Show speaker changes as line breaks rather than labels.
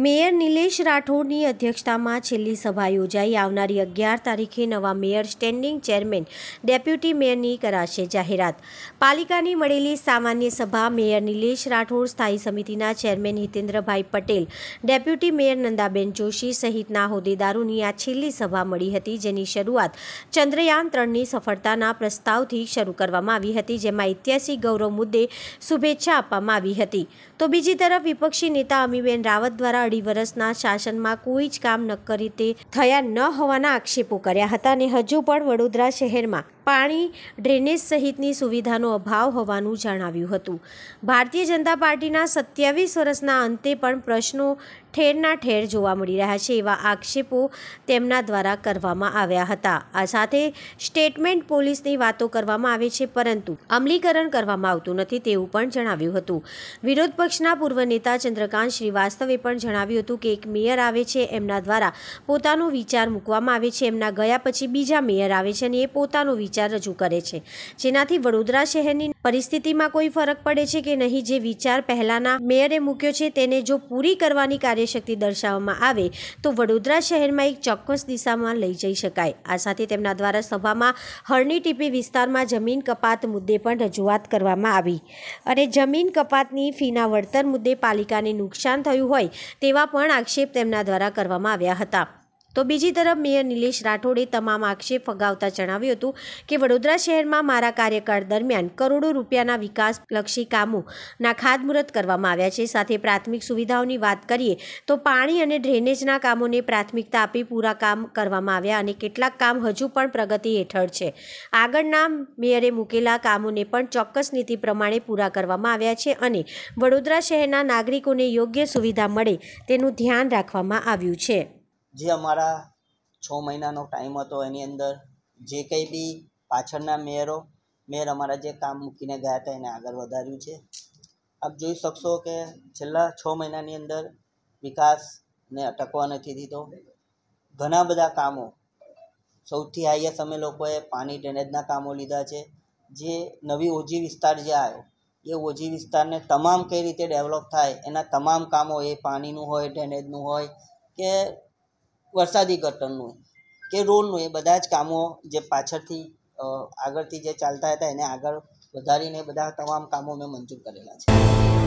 Mayor Nilesh રાઠોડની અધ્યક્ષતામાં છેલ્લી સભા યોજાઈ. આવનારી અગિયાર તારીખે નવા મેયર, સ્ટેન્ડિંગ ચેરમેન, ડેપ્યુટી મેયરની કરાશે જાહેરાત. પાલિકાની મળેલી સામાન્ય સભા મેયર નિલેશ રાઠોડ, સ્થાયી સમિતિના chairman Hitendrabhai Patel, deputy mayor Nandaben Joshi સહિતના હોદ્દેદારોની આ છેલ્લી સભા મળી હતી, જેની શરૂઆત ચંદ્રયાન ત્રણની સફળતાના પ્રસ્તાવથી શરૂ કરવામાં આવી હતી, જેમાં ઐતિહાસિક ગૌરવ મુદ્દે શુભેચ્છા આપવામાં આવી હતી. તો બીજી તરફ વિપક્ષી નેતા અમીબેન રાવત દ્વારા અઢી વર્ષના શાસનમાં કોઈ જ કામ નક્કર રીતે થયા ન હોવાના આક્ષેપો કર્યા હતા અને હજુ પણ વડોદરા શહેરમાં પાણી, ડ્રેનેજ સહિતની સુવિધાનો અભાવ હોવાનું જણાવ્યું હતું. ભારતીય જનતા પાર્ટીના સત્યાવીસ વર્ષના અંતે પણ પ્રશ્નો ઠેરના ઠેર જોવા મળી રહ્યા છે એવા આક્ષેપો તેમના દ્વારા કરવામાં આવ્યા હતા. આ સાથે સ્ટેટમેન્ટ પોલીસની વાતો કરવામાં આવે છે, પરંતુ અમલીકરણ કરવામાં આવતું નથી તેવું પણ જણાવ્યું હતું. વિરોધ પક્ષના પૂર્વ નેતા ચંદ્રકાંત શ્રીવાસ્તવે પણ જણાવ્યું હતું કે એક મેયર આવે છે, એમના દ્વારા પોતાનો વિચાર મૂકવામાં આવે છે. એમના ગયા પછી બીજા મેયર આવે છે અને એ પોતાનો વિચાર રજૂ કરે છે. જેનાથી વડોદરા શહેરની પરિસ્થિતિમાં કોઈ ફરક પડે છે કે નહીં જે વિચાર પહેલાના મેયરે મૂક્યો છે તેને જો પૂરી કરવાની કાર્યશક્તિ દર્શાવવામાં આવે, તો વડોદરા શહેરમાં એક ચોક્કસ દિશામાં લઈ જઈ શકાય. આ સાથે તેમના દ્વારા સભામાં હરણી ટીપી વિસ્તારમાં જમીન કપાત મુદ્દે પણ રજૂઆત કરવામાં આવી. અને જમીન કપાતની ફીના વળતર મુદ્દે પાલિકાને નુકસાન થયું હોય તેવા પણ આક્ષેપ તેમના દ્વારા કરવામાં આવ્યા હતા. તો બીજી તરફ મેયર નિલેશ રાઠોડે તમામ આક્ષેપ ફગાવતા જણાવ્યું હતું કે વડોદરા શહેરમાં મારા કાર્યકાળ દરમિયાન કરોડો રૂપિયાના વિકાસલક્ષી કામોના ખાતમુહૂર્ત કરવામાં આવ્યા છે. સાથે પ્રાથમિક સુવિધાઓની વાત કરીએ તો પાણી અને ડ્રેનેજના કામોને પ્રાથમિકતા આપી પૂરા કામ કરવામાં આવ્યા અને કેટલાક કામ હજુ પણ પ્રગતિ હેઠળ છે. આગળના મેયરે મૂકેલા કામોને પણ ચોક્કસ નીતિ પ્રમાણે પૂરા કરવામાં આવ્યા છે અને વડોદરા શહેરના નાગરિકોને યોગ્ય સુવિધા મળે તેનું ધ્યાન રાખવામાં આવ્યું છે.
જે અમારા છ મહિનાનો ટાઈમ હતો એની અંદર, જે કંઈ બી પાછળના મેયરો, મેયર અમારા જે કામ મૂકીને ગયા હતા એને આગળ વધાર્યું છે. આપ જોઈ શકશો કે છેલ્લા છ મહિનાની અંદર વિકાસને અટકવા નથી દીધો. ઘણા બધા કામો, સૌથી હાઈએસ્ટ અમે લોકોએ પાણી ડ્રેનેજના કામો લીધા છે. જે નવી ઓજી વિસ્તાર જે આવ્યો, એ ઓજી વિસ્તારને તમામ કઈ રીતે ડેવલપ થાય, એના તમામ કામો એ પાણીનું હોય ડ્રેનેજનું હોય કે વરસાદી ગટરનું કે રોડનું, એ બધા જ કામો જે પાછળથી આગળથી જે ચાલતા હતા, એને આગળ વધારીને બધા તમામ કામો મેં મંજૂર કરેલા છે.